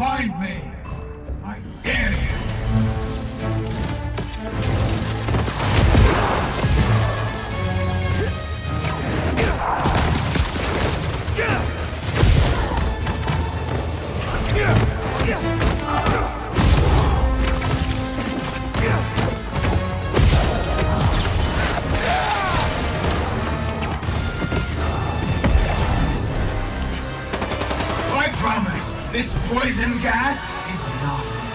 find me. Promise, this poison gas is not